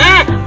Ah!